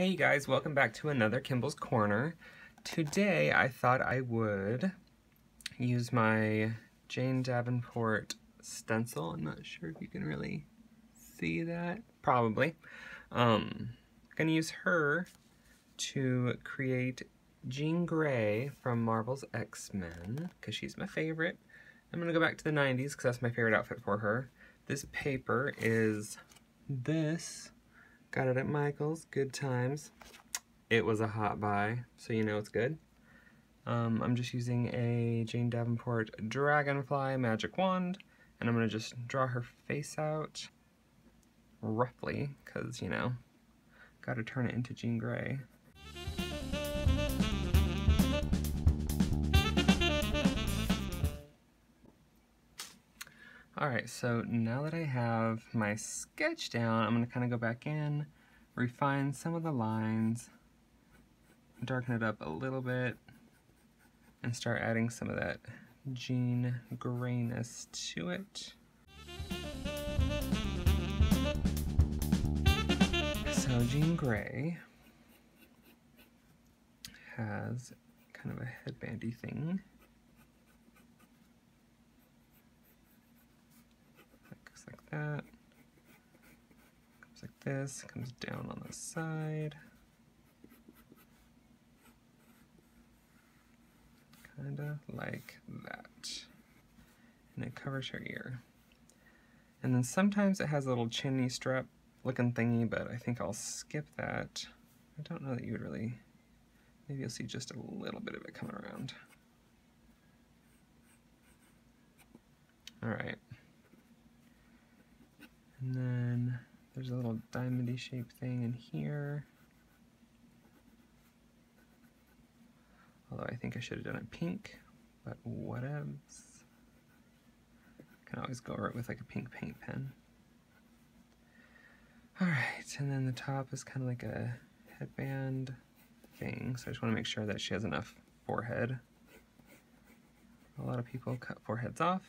Hey guys, welcome back to another Kimball's Corner. Today I thought I would use my Jane Davenport stencil. I'm not sure if you can really see that. Probably. Um, I'm to use her to create Jean Grey from Marvel's X-Men because she's my favorite. I'm to go back to the 90s because that's my favorite outfit for her. This paper is this Got it at Michael's, good times. It was a hot buy, so you know it's good. Um, I'm just using a Jane Davenport Dragonfly Magic Wand, and I'm going to just draw her face out roughly, because, you know, got to turn it into Jean Grey. Alright, so now that I have my sketch down, I'm going to kind of go back in, refine some of the lines, darken it up a little bit, and start adding some of that Jean grayness to it. So Jean Grey has kind of a headbandy thing. That. Comes like this, comes down on the side. Kinda like that. And it covers her ear. And then sometimes it has a little chimney strap looking thingy, but I think I'll skip that. I don't know that you would really, maybe you'll see just a little bit of it coming around. All right. And then there's a little diamondy shaped thing in here. Although I think I should have done it pink, but whatevs. Can always go over it with like a pink paint pen. Alright, and then the top is kind of like a headband thing, so I just want to make sure that she has enough forehead. A lot of people cut foreheads off.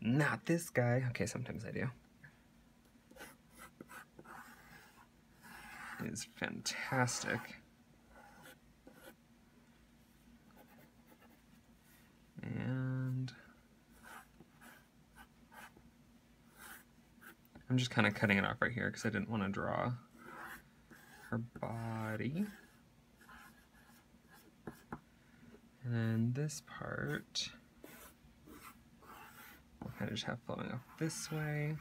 Not this guy. Okay, sometimes I do. Is fantastic. And I'm just kind of cutting it off right here because I didn't want to draw her body. And then this part, I'll kind of just have flowing up this way.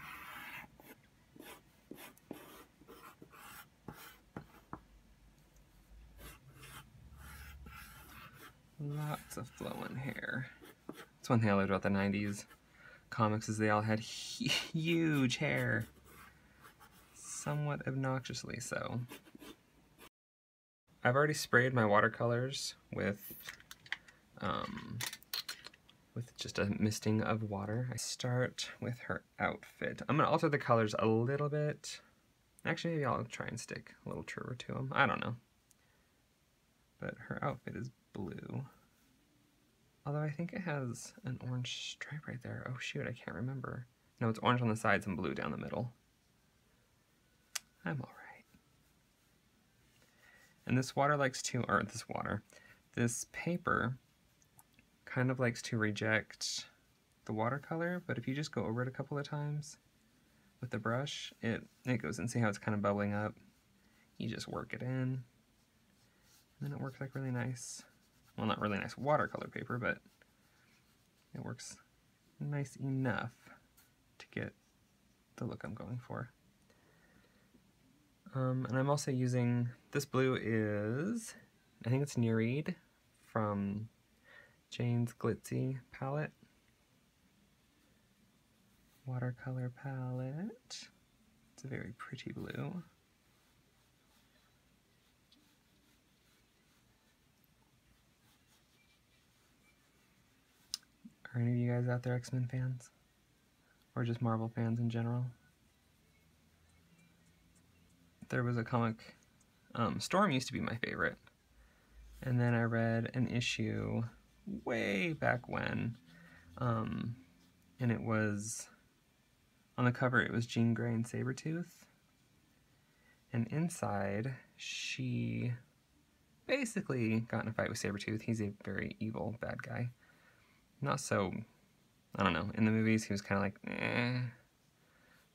Lots of flowing hair. That's one thing I loved about the 90s comics is they all had huge hair. Somewhat obnoxiously so. I've already sprayed my watercolors with um, with just a misting of water. I start with her outfit. I'm to alter the colors a little bit. Actually, maybe I'll try and stick a little truer to them. I don't know. But her outfit is blue. Although I think it has an orange stripe right there. Oh shoot, I can't remember. No, it's orange on the sides and blue down the middle. I'm alright. And this water likes to, or this water, this paper kind of likes to reject the watercolor, but if you just go over it a couple of times with the brush, it, it goes and see how it's kind of bubbling up. You just work it in, and then it works like really nice well not really nice watercolor paper, but it works nice enough to get the look I'm going for. Um, and I'm also using, this blue is, I think it's Nereid from Jane's Glitz-Sea palette. Watercolor palette. It's a very pretty blue. Are any of you guys out there X-Men fans? Or just Marvel fans in general? There was a comic, um, Storm used to be my favorite. And then I read an issue way back when, um, and it was, on the cover it was Jean Grey and Sabretooth. And inside, she basically got in a fight with Sabretooth. He's a very evil bad guy. Not so, I don't know, in the movies he was kind of like, eh.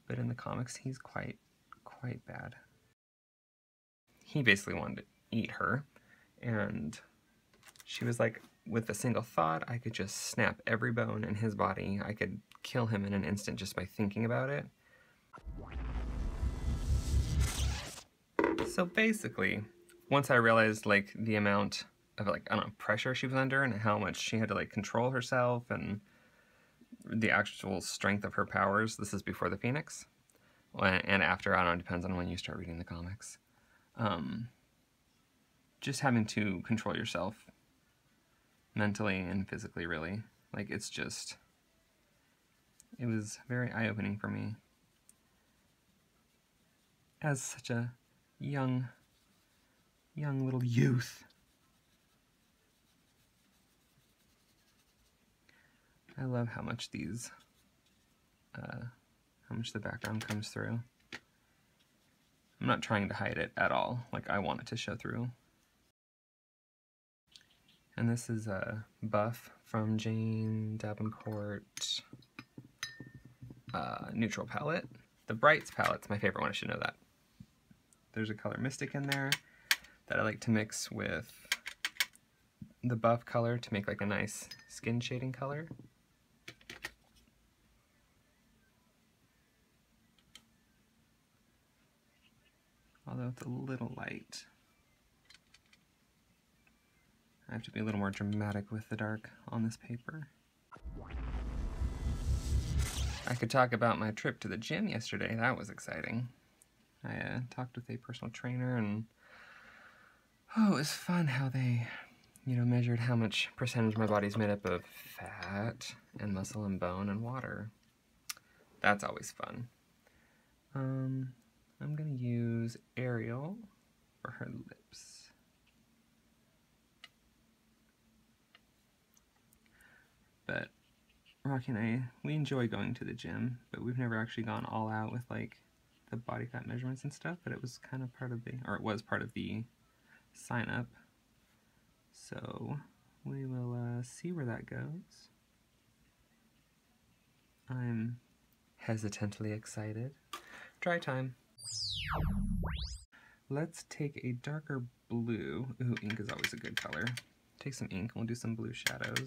But in the comics he's quite, quite bad. He basically wanted to eat her. And she was like, with a single thought, I could just snap every bone in his body. I could kill him in an instant just by thinking about it. So basically, once I realized like the amount of like, I don't know, pressure she was under and how much she had to like control herself and the actual strength of her powers, this is before the Phoenix. And after, I don't know, depends on when you start reading the comics. Um, just having to control yourself mentally and physically, really. Like, it's just, it was very eye opening for me. As such a young, young little youth. I love how much these, uh, how much the background comes through. I'm not trying to hide it at all, like I want it to show through. And this is a buff from Jane Davenport uh, neutral palette. The Brights palette's my favorite one, I should know that. There's a color Mystic in there that I like to mix with the buff color to make like a nice skin shading color. It's a little light. I have to be a little more dramatic with the dark on this paper. I could talk about my trip to the gym yesterday. That was exciting. I uh, talked with a personal trainer and oh, it was fun how they, you know, measured how much percentage my body's made up of fat and muscle and bone and water. That's always fun. Um, I'm gonna use Ariel for her lips. But Rocky and I, we enjoy going to the gym, but we've never actually gone all out with like the body fat measurements and stuff, but it was kind of part of the, or it was part of the sign up. So we will uh, see where that goes. I'm hesitantly excited. Try time. Let's take a darker blue. Ooh, ink is always a good color. Take some ink and we'll do some blue shadows.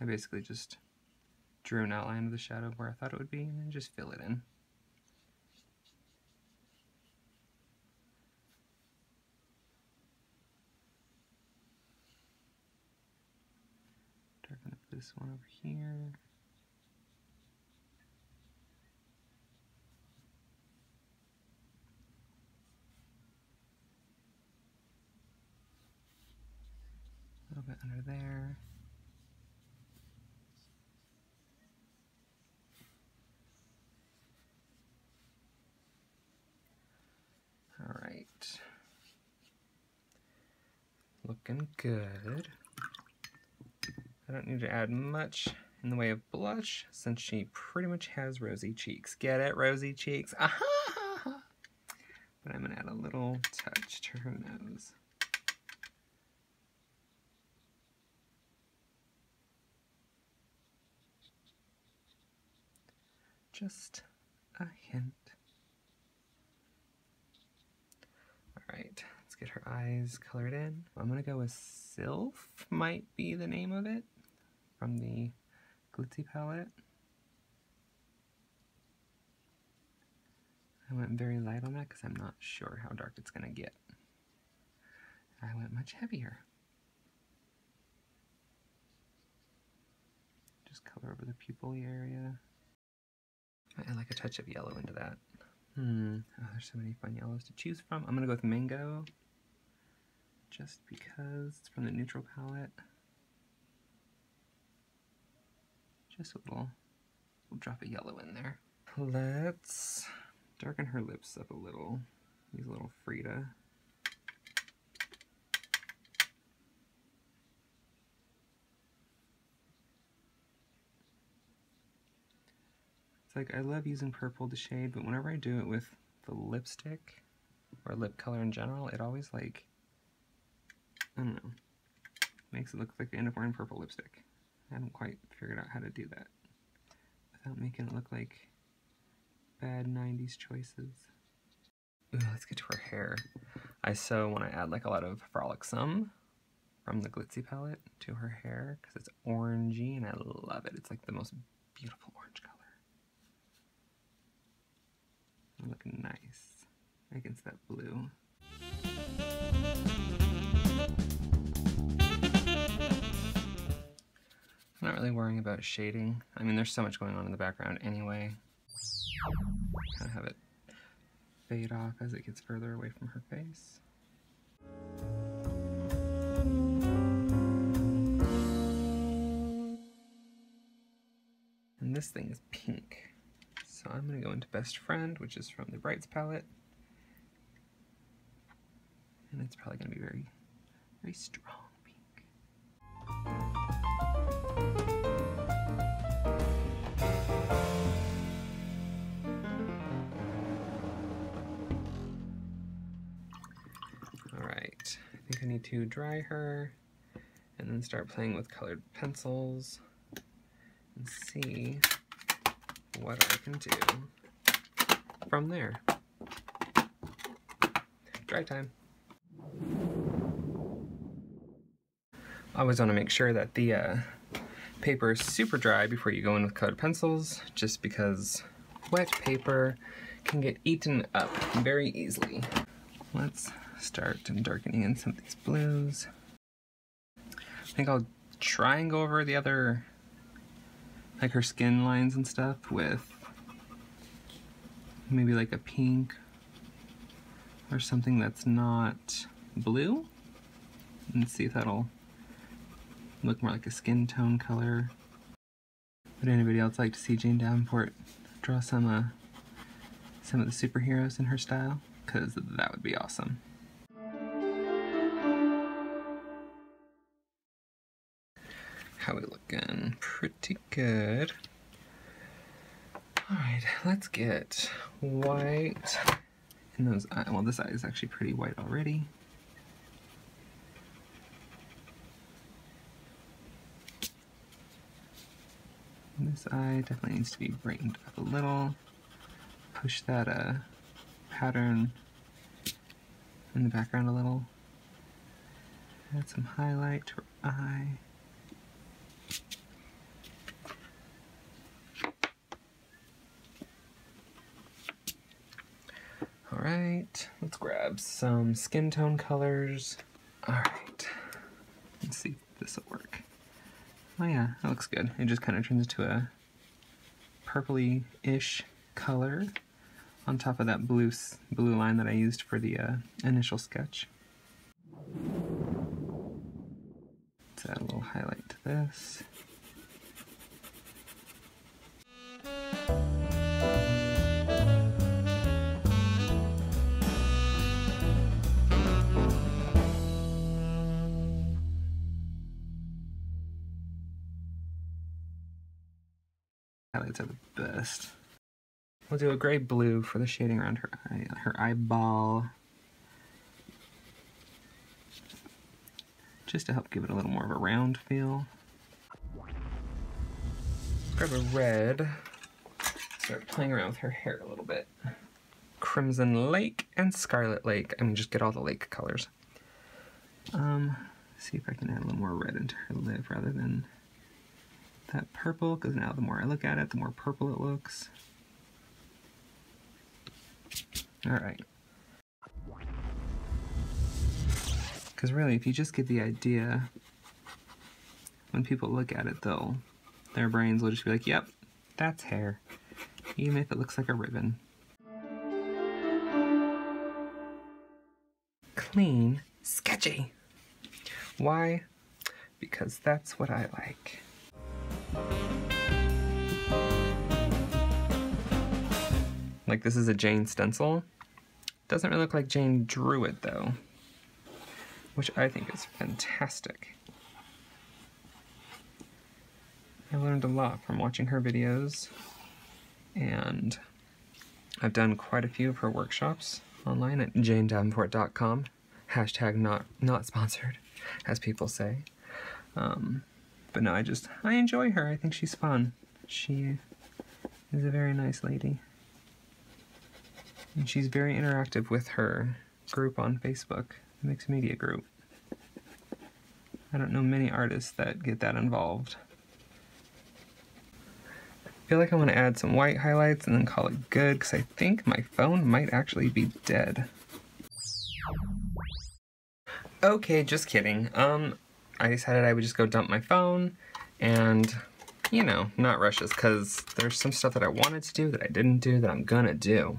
I basically just drew an outline of the shadow where I thought it would be and then just fill it in. Darken up this one over here. A little bit under there. All right. Looking good. I don't need to add much in the way of blush since she pretty much has rosy cheeks. Get it? Rosy cheeks. Aha! But I'm going to add a little touch to her nose. Just a hint. Alright, let's get her eyes colored in. I'm going to go with Sylph, might be the name of it from the Glitz-Sea palette. I went very light on that because I'm not sure how dark it's going to get. I went much heavier. Just color over the pupil area. I like a touch of yellow into that. Hmm, oh, there's so many fun yellows to choose from. I'm going to go with Mango, just because it's from the neutral palette. Just a little, we'll drop a yellow in there. Let's darken her lips up a little. Use a little Frida. It's like, I love using purple to shade, but whenever I do it with the lipstick, or lip color in general, it always like, I don't know, makes it look like I end up wearing purple lipstick. I haven't quite figured out how to do that without making it look like bad 90s choices. Ooh, let's get to her hair. I so want to add like a lot of Frolicsome from the Glitz-Sea palette to her hair because it's orangey and I love it. It's like the most beautiful orange color. Looking nice against that blue. I'm not really worrying about shading. I mean, there's so much going on in the background anyway. Kind of have it fade off as it gets further away from her face. And this thing is pink. So I'm going to go into Best Friend, which is from the Brights palette. And it's probably going to be very, very strong. Need to dry her and then start playing with colored pencils and see what I can do from there. Dry time. I always want to make sure that the uh, paper is super dry before you go in with colored pencils, just because wet paper can get eaten up very easily. Let's start and darkening in some of these blues. I think I'll try and go over the other, like her skin lines and stuff with maybe like a pink or something that's not blue and see if that'll look more like a skin tone color. Would anybody else like to see Jane Davenport draw some uh, some of the superheroes in her style? Because that would be awesome. How we looking? Pretty good. Alright, let's get white in those eyes. Well, this eye is actually pretty white already. This eye definitely needs to be brightened up a little. Push that uh, pattern in the background a little. Add some highlight to her eye. Alright, let's grab some skin tone colors. Alright, let's see if this will work. Oh yeah, that looks good. It just kind of turns into a purpley-ish color on top of that blue, blue line that I used for the uh, initial sketch. Let's add a little highlight to this. Highlights are the best. We'll do a gray blue for the shading around her eye, her eyeball. Just to help give it a little more of a round feel. Grab a red. Start playing around with her hair a little bit. Crimson Lake and Scarlet Lake. I mean, just get all the lake colors. Um, see if I can add a little more red into her lip rather than that purple, because now the more I look at it, the more purple it looks. Alright. Because really, if you just get the idea, when people look at it, they'll, their brains will just be like, yep, that's hair. Even if it looks like a ribbon. Clean, sketchy. Why? Because that's what I like. Like this is a Jane stencil. Doesn't really look like Jane drew it though, which I think is fantastic. I learned a lot from watching her videos And I've done quite a few of her workshops online at janedavenport.com. Hashtag not, not sponsored, as people say. Um, but no, I just, I enjoy her. I think she's fun. She is a very nice lady. And she's very interactive with her group on Facebook, the Mixed Media Group. I don't know many artists that get that involved. I feel like I want to add some white highlights and then call it good because I think my phone might actually be dead. Okay, just kidding. Um, I decided I would just go dump my phone and, you know, not rush this because there's some stuff that I wanted to do that I didn't do that I'm gonna do.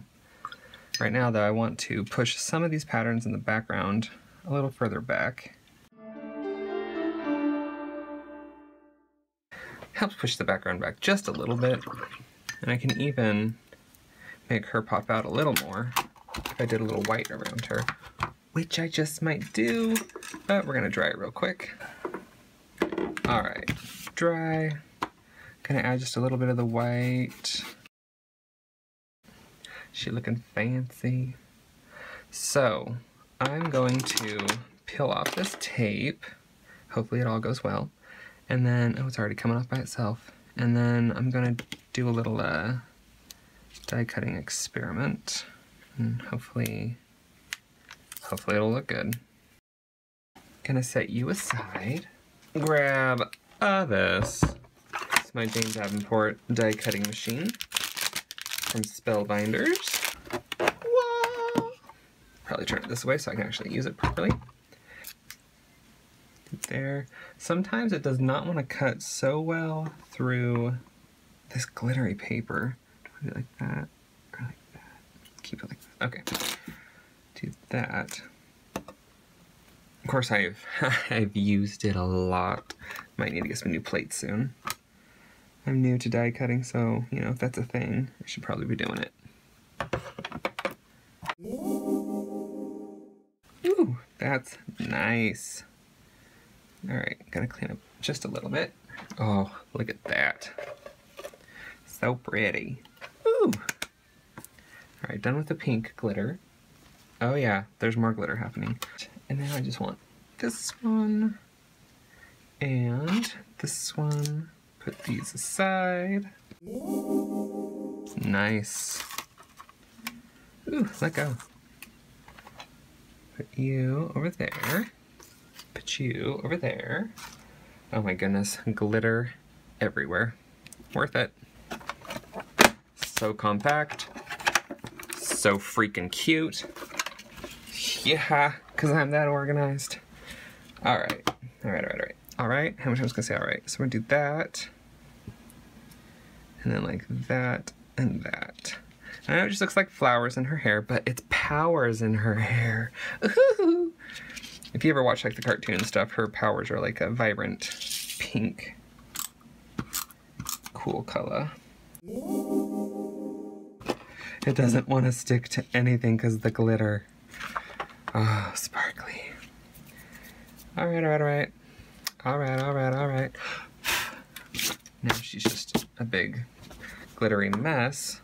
Right now, though, I want to push some of these patterns in the background a little further back. Helps push the background back just a little bit. And I can even make her pop out a little more if I did a little white around her, which I just might do, but we're gonna dry it real quick. All right, dry. Gonna add just a little bit of the white. She looking fancy. So, I'm going to peel off this tape. Hopefully it all goes well. And then, oh, it's already coming off by itself. And then I'm gonna do a little uh, die cutting experiment. And hopefully, hopefully it'll look good. Gonna set you aside. Grab uh, this. It's my Jane Davenport die cutting machine from Spellbinders. Whoa! Probably turn it this way so I can actually use it properly. There. Sometimes it does not want to cut so well through this glittery paper. Do it like that? Or like that? Keep it like that. Okay. Do that. Of course, I've I've used it a lot. Might need to get some new plates soon. I'm new to die cutting, so, you know, if that's a thing, I should probably be doing it. Ooh, that's nice. Alright, gotta clean up just a little bit. Oh, look at that. So pretty. Ooh. Alright, done with the pink glitter. Oh yeah, there's more glitter happening. And now I just want this one and this one. Put these aside. Nice. Ooh, let go. Put you over there. Put you over there. Oh my goodness, glitter everywhere. Worth it. So compact. So freaking cute. Yeah, because I'm that organized. Alright, alright, alright, alright. Alright, how much I was gonna say alright. So we're gonna do that. And then like that and that. I know it just looks like flowers in her hair, but it's powers in her hair. If you ever watch like the cartoon stuff, her powers are like a vibrant pink, cool color. It doesn't want to stick to anything because the glitter. Oh, sparkly. Alright, alright, alright. Alright, alright, alright. Now she's just a big glittery mess.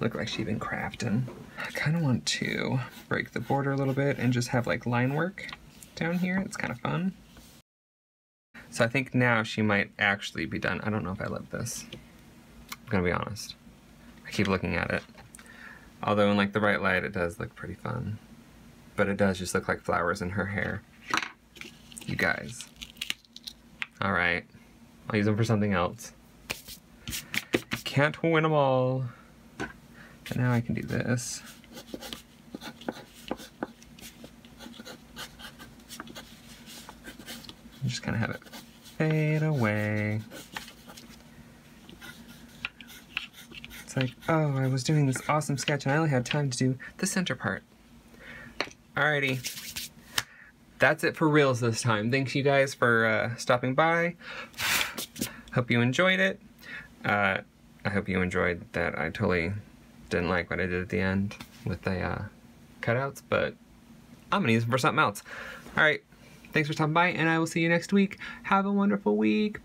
Look like she's been crafting. I kind of want to break the border a little bit and just have like line work down here. It's kind of fun. So I think now she might actually be done. I don't know if I love this. I'm gonna be honest. I keep looking at it. Although in like the right light it does look pretty fun. But it does just look like flowers in her hair. You guys. Alright. I'll use them for something else. Can't win them all. But now I can do this. I'm just gonna have it fade away. It's like, oh, I was doing this awesome sketch and I only had time to do the center part. Alrighty that's it for Reels this time. Thanks you guys for uh, stopping by. Hope you enjoyed it. Uh, I hope you enjoyed that I totally didn't like what I did at the end with the uh, cutouts, but I'm gonna use them for something else. All right, thanks for stopping by, and I will see you next week. Have a wonderful week.